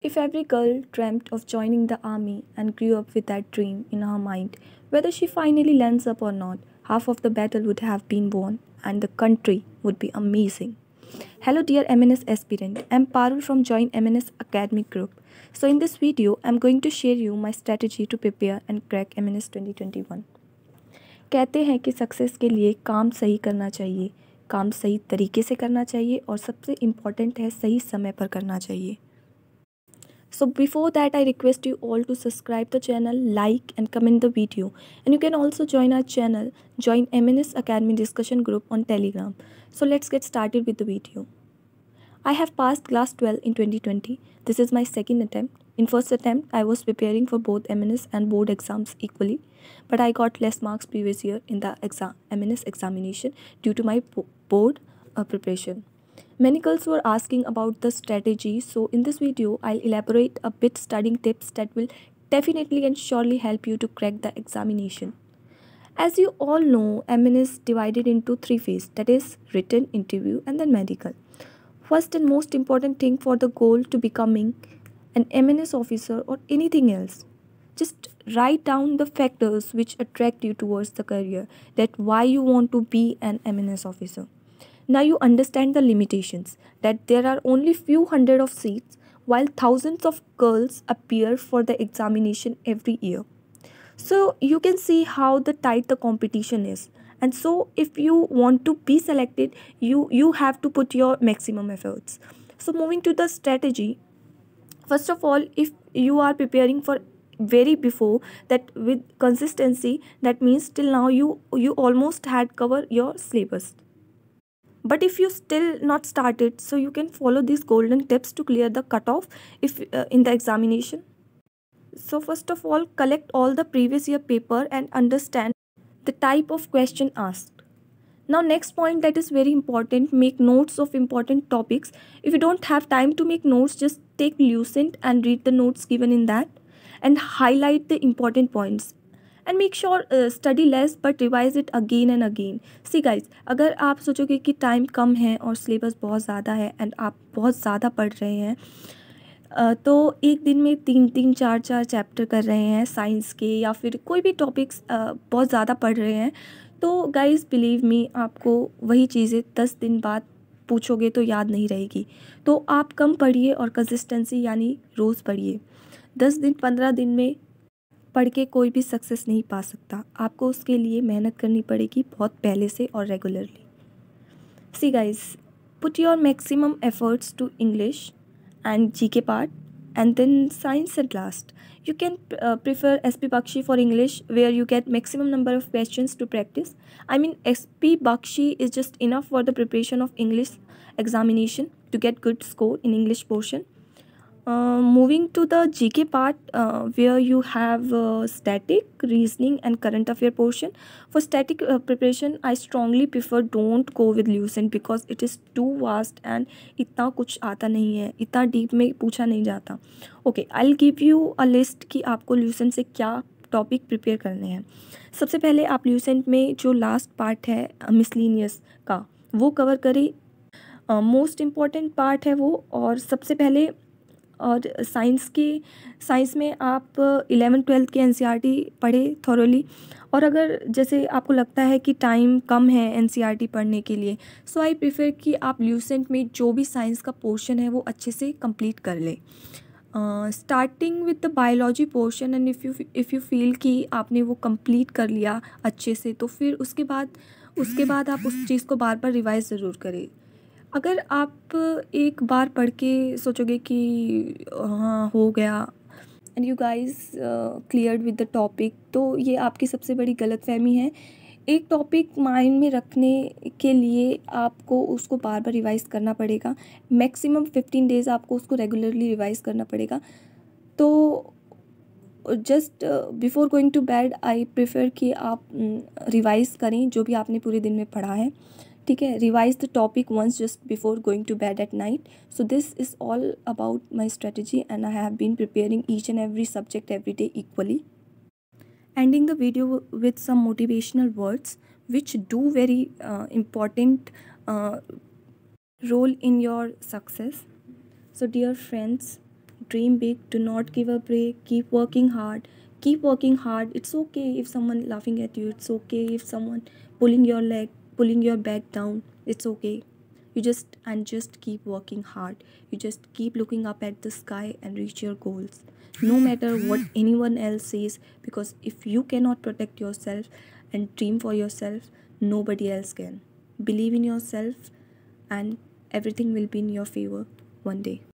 If every girl dreamt of joining the army and grew up with that dream in her mind, whether she finally lands up or not, half of the battle would have been won and the country would be amazing. Hello dear MNS aspirant, I'm Parul from Join MNS Academy Group. So in this video, I'm going to share you my strategy to prepare and crack MNS 2021. कहते हैं कि success के लिए काम सही करना चाहिए काम सही तरीके से करना चाहिए और सबसे इम्पॉर्टेंट है सही समय पर करना चाहिए so before that i request you all to subscribe the channel like and comment the video. And you can also join our channel join mns academy discussion group on telegram. So let's get started with the video. I have passed class 12 in 2020 this is my second attempt. In first attempt i was preparing for both mns and board exams equally but i got less marks previous year in the exam mns examination due to my board uh, preparation Many girls were asking about the strategy, so in this video, I'll elaborate a bit studying tips that will definitely and surely help you to crack the examination. As you all know, MN is divided into three phases that is, written, interview, and then medical. First and most important thing for the goal to becoming an MNS officer or anything else. Just write down the factors which attract you towards the career, that why you want to be an MNS officer now you understand the limitations that there are only few hundred of seats while thousands of girls appear for the examination every year. So you can see how the tight the competition is. And so if you want to be selected, you, you have to put your maximum efforts. So moving to the strategy, first of all, if you are preparing for very before that with consistency that means till now you you almost had cover your syllabus but if you still not started so you can follow these golden tips to clear the cutoff if uh, in the examination. So first of all collect all the previous year paper and understand the type of question asked. Now next point that is very important make notes of important topics. If you don't have time to make notes just take Lucent and read the notes given in that and highlight the important points and make sure study less but revise it again and again see guys अगर आप सोचोगे कि time कम है और syllabus बहुत ज़्यादा है and आप बहुत ज़्यादा पढ़ रहे हैं तो एक दिन में तीन तीन, चार चार चैप्टर कर रहे हैं साइंस के या फिर कोई भी टॉपिक्स बहुत ज़्यादा पढ़ रहे हैं तो गाइज़ बिलीव मी आपको वही चीज़ें दस दिन बाद पूछोगे तो याद नहीं रहेगी। तो आप कम पढ़िए और कंसिस्टेंसी यानी रोज़ पढ़िए। दस दिन, पंद्रह दिन में पढ़ के कोई भी सक्सेस नहीं पा सकता। आपको उसके लिए मेहनत करनी पड़ेगी बहुत पहले से और regularly see guys put your maximum efforts to English and G K part and then science at last you can prefer S P Bakshi for English where you get maximum number of question to practice I mean S P Bakshi is just enough for the preparation of English examination to get good score in English portion moving to the G K part where you have static reasoning and current affair portion for static preparation I strongly prefer don't go with Lucent because it is too vast and इतना कुछ आता नहीं है। इतना deep में पूछा नहीं जाता। Okay I'll give you a list कि आपको ल्यूसेंट से क्या टॉपिक प्रिपेयर करने हैं। सबसे पहले आप ल्यूसेंट में जो लास्ट पार्ट है uh, मिसलिनियस का, वो कवर करें। मोस्ट इंपॉर्टेंट पार्ट है वो और सबसे पहले और साइंस की, साइंस में आप इलेवन ट्वेल्थ के एन e पढ़े थॉरली और अगर जैसे आपको लगता है कि टाइम कम है एन e पढ़ने के लिए सो आई प्रीफर कि आप ल्यूसेंट में जो भी साइंस का पोर्शन है वो अच्छे से कंप्लीट कर लें। Starting with the biology portion and if you if you feel कि आपने वो कंप्लीट कर लिया अच्छे से तो फिर उसके बाद उसके बाद आप उस चीज़ को बार बार रिवाइज ज़रूर करें। अगर आप एक बार पढ़ के सोचोगे कि हाँ हो गया and you guys clear with the topic तो ये आपकी सबसे बड़ी गलत फहमी है। एक टॉपिक माइंड में रखने के लिए आपको उसको बार बार रिवाइज करना पड़ेगा। मैक्सिमम फिफ्टीन डेज़ आपको उसको रेगुलरली रिवाइज करना पड़ेगा। तो just before going to bed I prefer कि आप रिवाइज़ करें जो भी आपने पूरे दिन में पढ़ा है। ठीक है revise the topic once just before going to bed at night so this is all about my strategy and I have been preparing each and every subject every day equally ending the video with some motivational words which do very uh, important uh, role in your success so dear friends dream big, do not give a break, keep working hard. Keep working hard. It's okay if someone laughing at you. It's okay if someone pulling your leg, pulling your back down. It's okay. You just and just keep working hard. You just keep looking up at the sky and reach your goals. No matter what anyone else says, because if you cannot protect yourself and dream for yourself, nobody else can. Believe in yourself and everything will be in your favor one day.